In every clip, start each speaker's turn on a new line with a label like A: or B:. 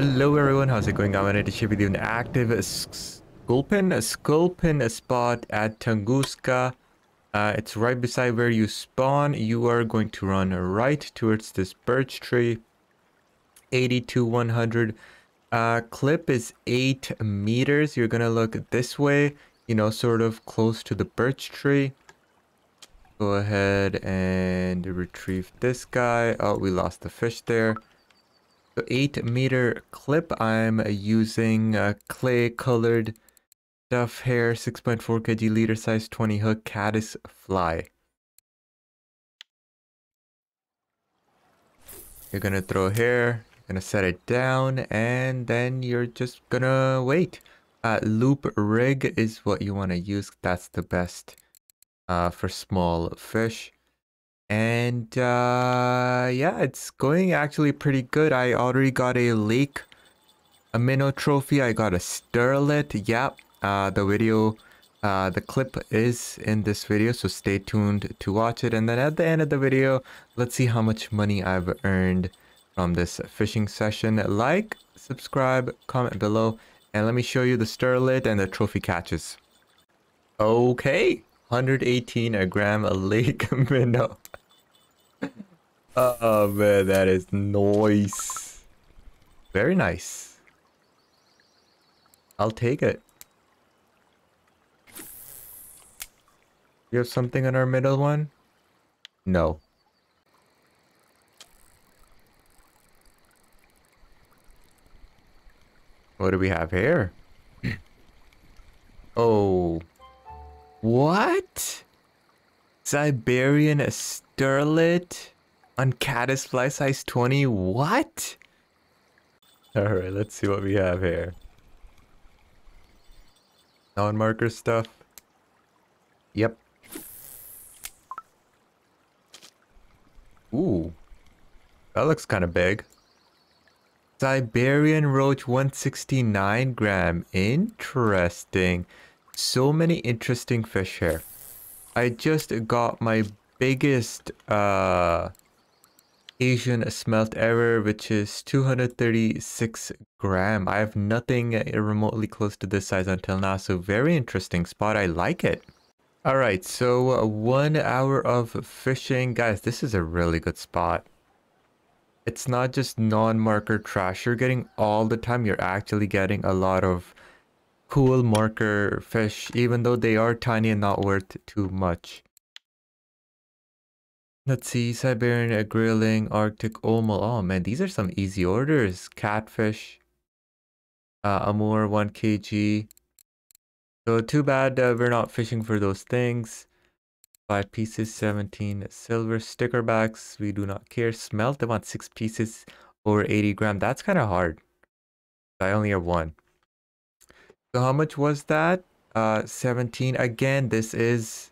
A: Hello everyone, how's it going? I wanted to share with you an active sculpin, a sculpin spot at Tunguska. Uh, it's right beside where you spawn. You are going to run right towards this birch tree. 80 to 100. Uh, clip is 8 meters. You're gonna look this way, you know, sort of close to the birch tree. Go ahead and retrieve this guy. Oh, we lost the fish there. So 8 meter clip. I'm using a clay colored stuff hair 6.4 kg leader size 20 hook caddis fly. You're gonna throw hair, gonna set it down, and then you're just gonna wait. Uh, loop rig is what you want to use. That's the best uh, for small fish. And uh, yeah, it's going actually pretty good. I already got a lake, a minnow trophy. I got a sterlet. Yep, uh, the video, uh, the clip is in this video. So stay tuned to watch it. And then at the end of the video, let's see how much money I've earned from this fishing session. Like, subscribe, comment below. And let me show you the sterlet and the trophy catches. Okay. 118 a gram a lake minnow. Oh man, that is nice. Very nice. I'll take it. You have something on our middle one? No. What do we have here? oh. What? Siberian sterlet on caddisfly size 20? What? Alright, let's see what we have here. Non-marker stuff. Yep. Ooh. That looks kind of big. Siberian roach 169 gram. Interesting. So many interesting fish here. I just got my biggest uh, Asian smelt ever, which is 236 gram. I have nothing remotely close to this size until now, so very interesting spot. I like it. All right, so uh, one hour of fishing. Guys, this is a really good spot. It's not just non-marker trash you're getting all the time. You're actually getting a lot of cool marker fish, even though they are tiny and not worth too much. Let's see, Siberian grayling, Arctic Omul. Oh man, these are some easy orders. Catfish, uh, Amur 1 kg. So too bad uh, we're not fishing for those things. 5 pieces, 17 silver sticklebacks. We do not care. Smelt, they want 6 pieces or 80 gram. That's kind of hard. I only have one. So how much was that? Uh, 17. Again, this is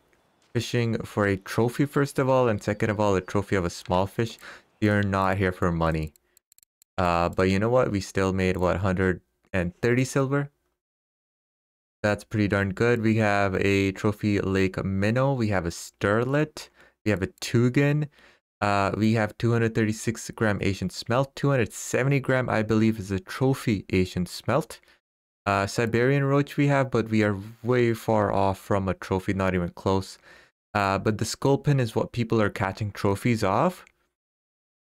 A: fishing for a trophy, first of all. And second of all, a trophy of a small fish. You're not here for money. Uh, but you know what? We still made, what, 130 silver? That's pretty darn good. We have a trophy lake minnow. We have a sterlet. We have a tugan. Uh, we have 236 gram Asian smelt. 270 gram, I believe, is a trophy Asian smelt uh, Siberian roach we have, but we are way far off from a trophy, not even close. Uh, but the sculpin is what people are catching trophies off.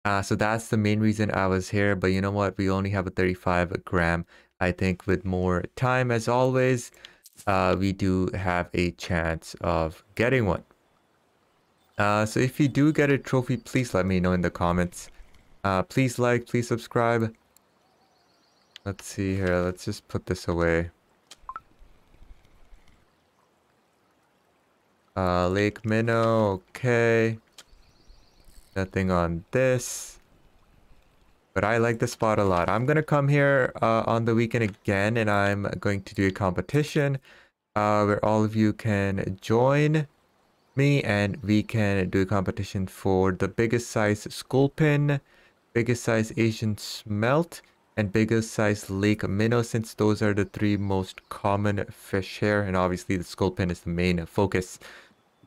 A: Uh, so that's the main reason I was here. But you know what? We only have a 35 gram. I think with more time, as always, uh, we do have a chance of getting one. Uh, so if you do get a trophy, please let me know in the comments. Uh, please like, please subscribe. Let's see here. Let's just put this away. Uh, Lake Minnow. Okay. Nothing on this. But I like the spot a lot. I'm going to come here uh, on the weekend again and I'm going to do a competition uh, where all of you can join me and we can do a competition for the biggest size sculpin, biggest size Asian smelt, and biggest size lake minnow since those are the three most common fish here and obviously the sculpin is the main focus.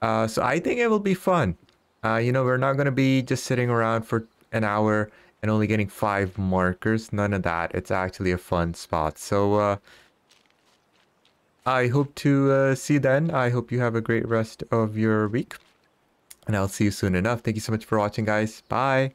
A: Uh, so I think it will be fun. Uh, you know, we're not going to be just sitting around for an hour and only getting five markers. None of that. It's actually a fun spot. So uh, I hope to uh, see you then. I hope you have a great rest of your week. And I'll see you soon enough. Thank you so much for watching, guys. Bye.